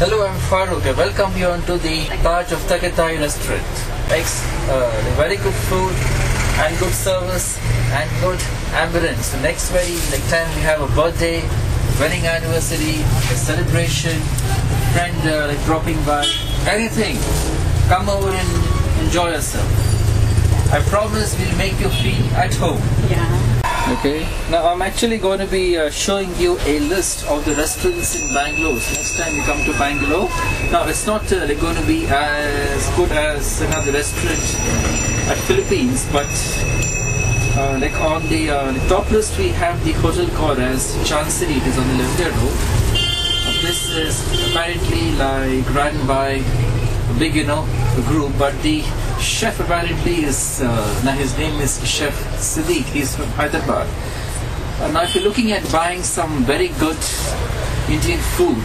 Hello, I'm Farook. Welcome you onto the Taj of Tagaytay restaurant. Makes uh, very good food and good service and good ambience. The next very like time we have a birthday, wedding anniversary, a celebration, friend uh, like dropping by, anything. Come over and enjoy yourself. I promise we'll make you feel at home. Yeah. Okay. Now I'm actually going to be uh, showing you a list of the restaurants in Bangalore. Next time you come to Bangalore, now it's not uh, going to be as good as another restaurant at Philippines, but uh, like on the, uh, the top list we have the hotel called as Chansiri. It is on the left road. This is apparently like run by a big, you know, group, but the chef apparently is uh, now his name is Chef Siddiq. He's from Hyderabad. Uh, now, if you're looking at buying some very good Indian food,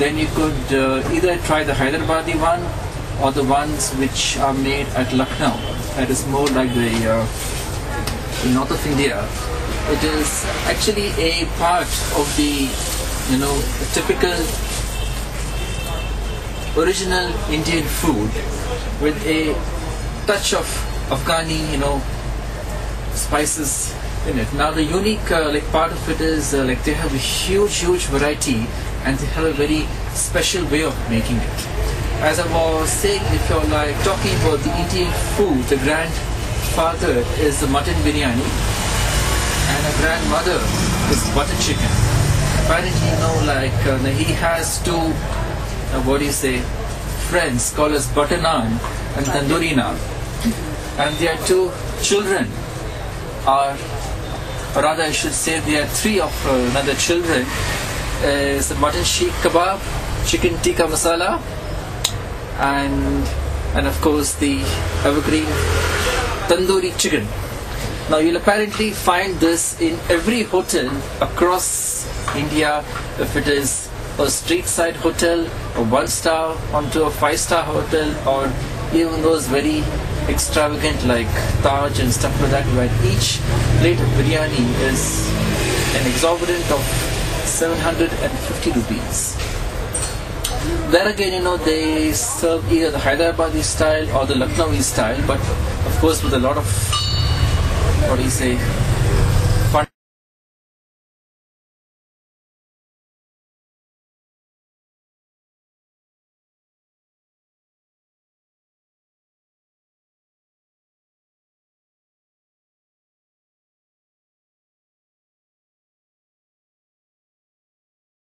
then you could uh, either try the Hyderabadi one or the ones which are made at Lucknow. That is more like the uh, in north of India. It is actually a part of the you know typical original Indian food with a touch of Afghani, you know, spices in it. Now the unique uh, like part of it is uh, like they have a huge, huge variety and they have a very special way of making it. As I was saying, if you're like talking about the Indian food, the grandfather is the mutton biryani and a grandmother is butter chicken. Apparently, you know, like uh, he has two, uh, what do you say, friends call us butter naan and tandoori naan. And their two children. Are, or rather I should say there are three of uh, another children, is the mutton seekh kebab, chicken tikka masala, and and of course the evergreen tandoori chicken. Now you'll apparently find this in every hotel across India, if it is a street side hotel, a one star onto a five star hotel, or even those very extravagant like Taj and stuff like that, where each plate of biryani is an exorbitant of 750 rupees. There again, you know, they serve either the Hyderabadi style or the Lucknowi style, but of course with a lot of, what do you say,